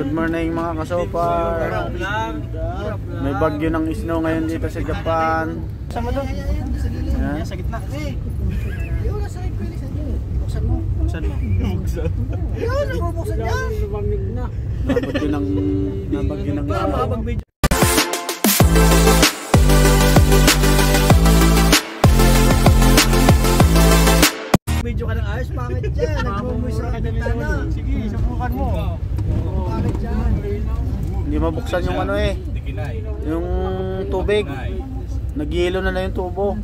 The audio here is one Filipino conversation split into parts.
Good morning mga kasopar. May bagyo ng snow ngayon dito sa Japan. Saan mo doon? Yan. Sa gitna. Yun. Buksan mo. Saan mo? Yun, nabubuksan yan. Lumamig na. Nabagyo ng nabagyo ng Mabuksan yung ano eh. Yung tubig. Nagyelo na na yung tubo.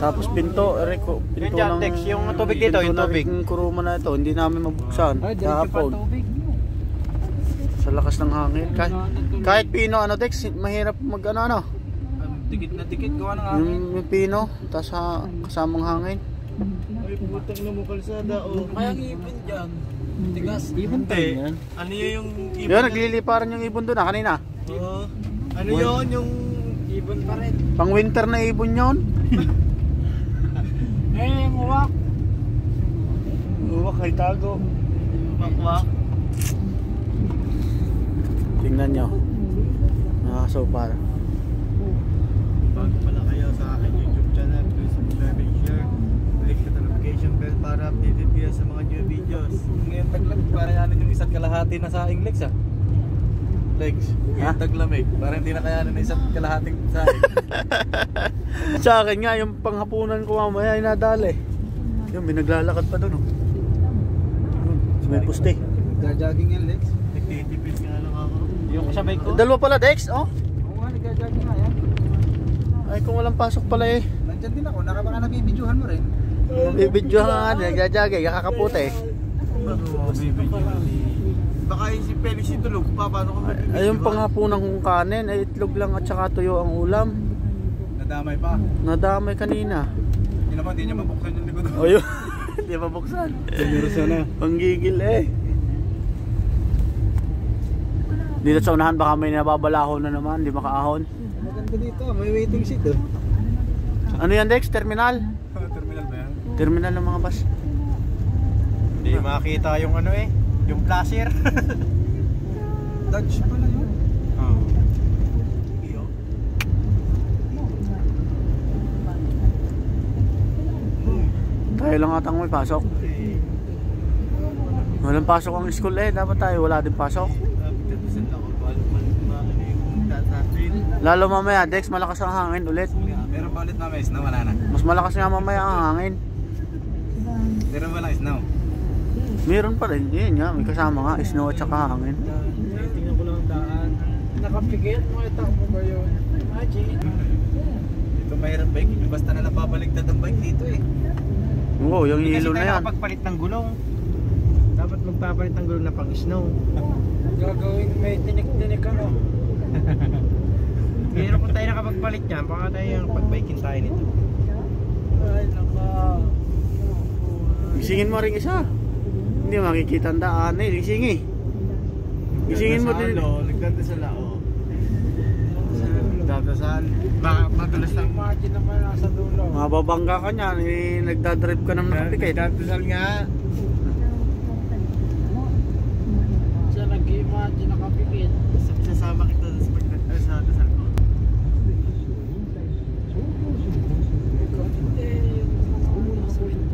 Tapos pinto, reko, pinto Yan, ng yung tubig dito, yung pinto tubig. ng kuruma na ito, hindi namin mabuksan. Kahapon. Sa lakas ng hangin. Kahit, kahit pino ano Dex, mahirap mag ano ano. Dikit na dikit, gawa ng Yung, yung pino, tapos sa kasamang hangin. Ay, putang na mo kalsada, oh. Kaya ang ipon dyan. Tigas. Ibon pa yan. Ano yun yung ibon? Yun, nagliliparan yung ibon doon ah, kanina. Oo. Ano yun yung ibon pa rin? Pang winter na ibon yun. Eh, yung uwak. Uwak kay tago. Wakwak. Tingnan nyo. Nakakasopar. Bago pala kayo sa aking YouTube channel, please subscribe and share. Click the notification bell para updated kayo sa mga new videos. Ngayon taglamig, para isa't kalahati na sa aking legs ah. Legs, Ha? taglamig. Para hindi na kayanin ng isa't kalahating sa Sa akin nga, yung panghapunan ko mamaya ay nadali. Yung may naglalakad pa doon. Oh. Yun, sa may puste. Nagja-jogging yan, Lex. Nagtitipid nga lang ako. Yung kasabay ko? Dalawa pala Dex, oh. Oo nga, nagja-jogging nga yan. Ay kung walang pasok pala eh. Nandyan din ako, naka baka nabibidyohan mo rin. Bibidyo nga nga, nagjajagay, kakakaputi. Baka yung si Felix yung tulog pa, paano ko Ay, ay yung panghapunan kong kanin, ay itlog lang at saka tuyo ang ulam. Nadamay pa. Nadamay kanina. Hindi naman, hindi niya mabuksan yung likod. O yun, hindi mabuksan. Generoso na. Panggigil eh. Dito sa unahan baka may nababalahon na naman, di makaahon. Maganda dito, may waiting seat oh. Ano yan Dex? Terminal? Terminal ba yan? Terminal ng mga bus. Hindi makita yung ano eh, yung flasher. Dodge pala yun. Oo. Tayo lang atang may pasok. Walang pasok ang school eh, dapat tayo wala din pasok. Lalo mamaya Dex, malakas ang hangin ulit. Meron pa ulit mamaya snow, wala na. Mas malakas nga mamaya ang hangin. Meron ba lang snow? Meron pa rin, yun nga, may kasama nga, snow at saka hangin. Tingnan ko lang ang daan. Nakapigil mo ito mo ba yun? Imagine. Ito mahirap bike, basta na napabaligtad ang bike dito eh. Oo, yung Hindi hilo kasi na tayo yan. nakapagpalit ng gulong. Dapat magpapalit ng gulong na pang snow. Gagawin may tinik-tinik ano. Pero kung tayo nakapagpalit niyan, baka tayo nakapag-biking tayo nito. Ay, naka. Gisingin mo rin isa. Hindi makikita ang daan eh, gising eh. Gisingin mo din. Nagdadasal ako. Nagdadasal. Baka madulas lang. Imagine naman nasa dulo. Mababangga ka niyan, eh, nagdadrive ka ng nakapikit. Nagdadasal nga. Siya nag-imagine nakapikit. Sasama kita sa sa ko.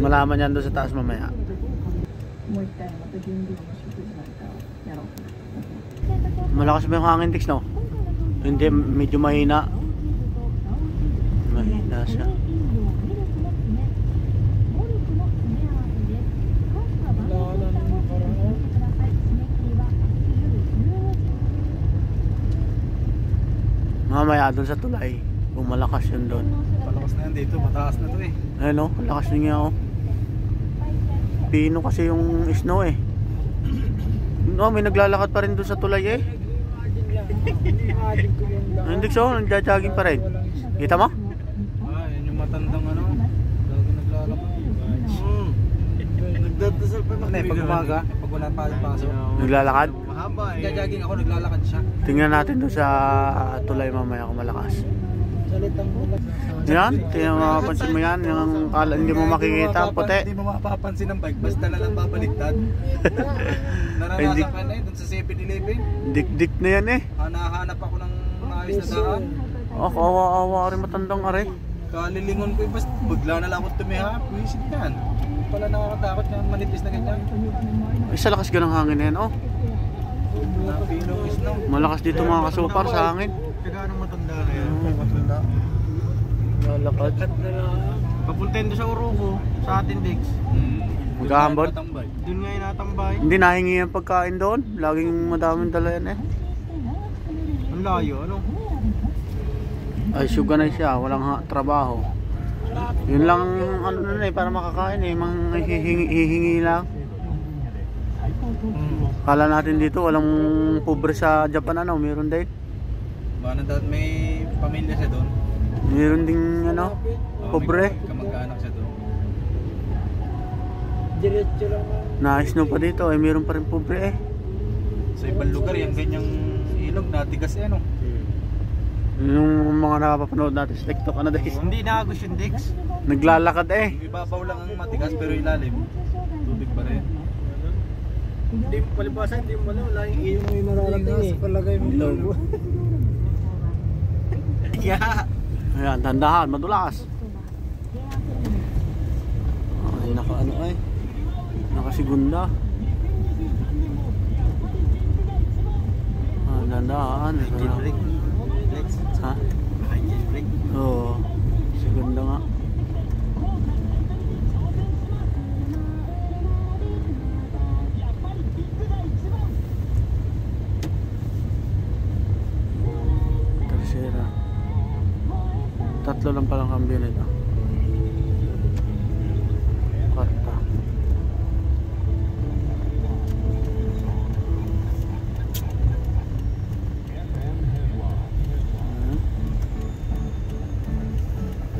Malaman yan doon sa taas mamaya more time at yung hindi mo Malakas ba yung hangin ticks no? Hindi, medyo mahina. Mahina siya. Mamaya doon sa tulay, bumalakas yun doon. Palakas na yan dito, mataas na to eh. Ayun no, lakas na nga ako. Pino kasi yung snow eh. No, may naglalakad pa rin doon sa tulay eh. Imagine ko yung Hindi so, nagja-jogging pa rin. Kita mo? Ah, yan yung matandang ano. Nagdadasal pa na. Pag umaga, pag wala pa yung pasok. Naglalakad? Mahaba eh. Nagja-jogging ako, naglalakad siya. Tingnan natin doon sa tulay mamaya kung malakas. Yan, kaya mapapansin mo yan, yung kala hindi mo makikita, puti. Hindi mo mapapansin ng bike, basta na lang babaliktad. Naranasan na eh, dun sa 7-Eleven. Dik-dik na yan eh. Hanahanap ako ng maayos na daan. Oh, kawawa rin matandang are. Kalilingon ko eh, basta bigla na lang ako tumiha. Wisit yan. Pala nakakatakot yan, manipis na ganyan. Ay, sa lakas ganang hangin na yan, oh. Malakas dito mga kasupar sa hangin. Kaya anong matanda na yan? Matanda. Lalakad. Papultendo sa Urugo, sa atin Dix. Maghahambal? Doon nga yung natambay. Hindi nahingi yung pagkain doon. Laging madaming dala yan eh. Ang layo, ano? Ay, suga na siya. Walang ha- trabaho. Yun lang, ano na eh, para makakain eh. Mga hihingi, hihingi lang. Kala natin dito, walang pobre sa Japan ano, meron din. Baka na may pamilya siya doon. Meron ding ano, Oo, pobre. may Kamag-anak siya doon. Diretso lang. Naisno pa dito, eh meron pa rin pobre eh. Sa ibang lugar, yung ganyang ilog, natigas eh, ano? Yung mga nakapapanood natin sa TikTok, ano dahil Hindi naagos yung Dix. naglalakad eh. Yung ibabaw lang ang matigas, pero ilalim, tubig pa rin. Hindi mo palibasa, hindi mo alam. Wala yung iyo mo yung mararating eh. Sa palagay mo. Logo. Yeah! Ayan, tandahan, madulas. Ay, naka ano ay. Nakasigunda. Ah, tandahan. Ha? Oo. Sigunda nga. Tatlo lang palang kambyo nito. Kwarta.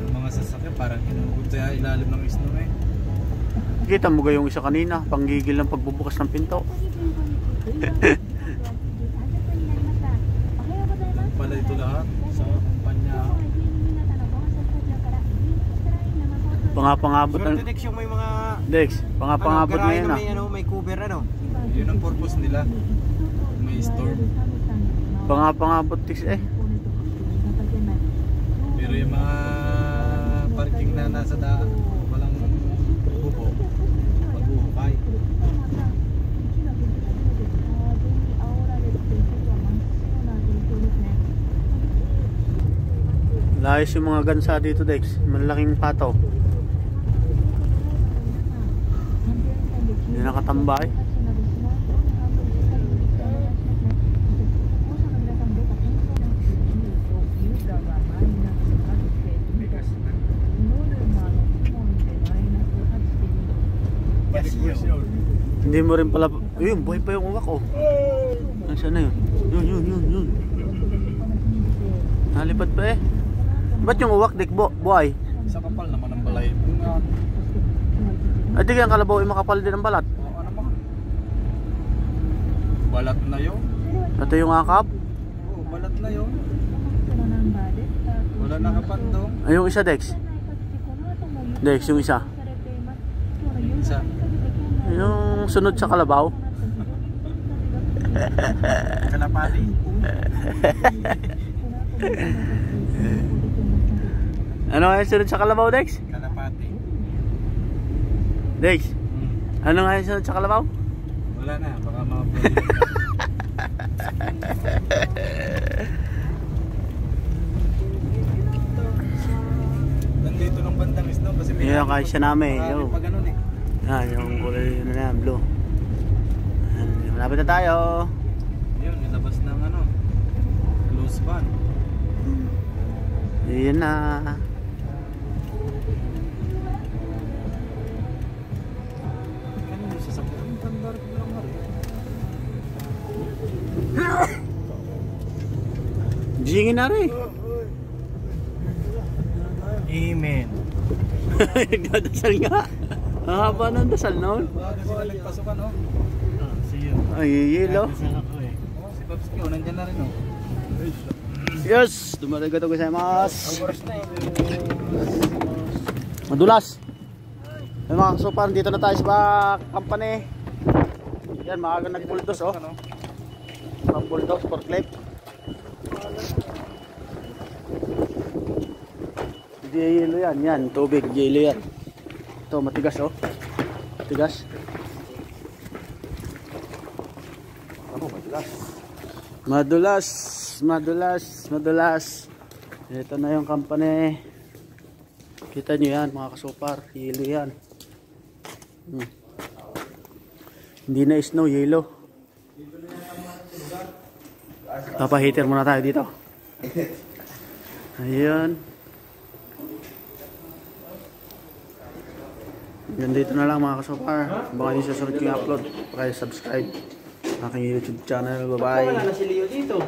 Yung mga sasakyan, parang hinugod sa ilalim ng isno eh. Kita mo ga yung isa kanina, panggigil ng pagbubukas ng pinto. Pala ito lahat sa kumpanya. Pangapangabot ng... Dex yung may mga Dex, pangapangabot na yun ah. ano, may cover ano. Yun ang purpose nila. May store. Pangapangabot Dex eh. Pero yung mga parking na nasa daan, walang bubo, magbuhukay. Layos yung mga gansa dito Dex. Malaking pato. Hindi nakatambay. Hindi mo rin pala... Ayun, buhay pa yung uwak oh. Nasaan na yun? Yun, yun, yun, yun. Nalipad pa eh. Ba't yung uwak, dik, bu buhay? Sa kapal naman ang balay. Yung Ay, di ang kalabaw ay makapal din ang balat. oo, ano naman. Balat na yun. Ito yung akap. Oo, balat na yun. Wala nakapandong. Ay, yung isa, Dex. Dex, yung isa. Isa. Yung sunod sa kalabaw. Kalapati. Ano yung sunod sa kalabaw, Dex? Kalapati. Dex, Hmm. ano nga yung sa kalabaw? Wala na, baka mga Nandito ng bandang isno kasi may Yan, kahit siya namin, yo. pa ganun eh. Yan, yung kulay yun na yan, blue. Malapit na tayo. Yun, nilabas ng ano, close van. Yan na. Jingin na rin. Amen. Nagdadasal nga. Ang haba ng dasal noon. Nagpasukan, you. Ay, yelo. Si Babs Q, nandyan na rin, oh. Yes, dumarigato ko sa mas. Madulas. Yung mga super, dito na tayo sa company. Yan, maaga nag-bulldoze oh. Pang bulldoze, forklift. Yelo yan, yan, tubig, yelo yan. Ito, matigas oh. Matigas. Ako, matigas. Madulas, madulas, madulas. Ito na yung company. Kita nyo yan mga kasupar, yelo yan. Hmm. Hindi na snow, yelo. Papahitter muna tayo dito. Ayan. Yan dito na lang mga kasupar. Baka nyo susunod ko yung upload. Pakaya subscribe. Aking YouTube channel. Bye bye. Wala na si Leo dito.